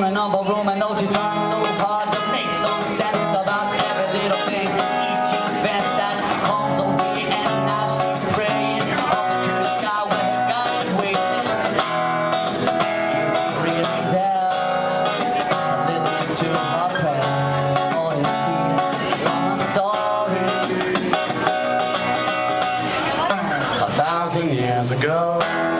the of a room, I know she's trying so hard to make some sense about every little thing. Each event that comes her way, and now she's praying up to the sky where God is waiting. Is he really there? Listen to her prayer, all you see from her story. A thousand years ago.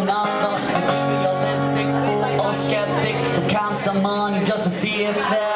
Another materialistic fool or skeptic who counts the money just to see if there